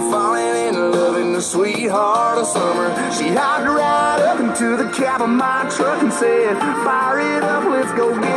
falling in love in the sweetheart of summer. She hopped right up into the cab of my truck and said, Fire it up, let's go get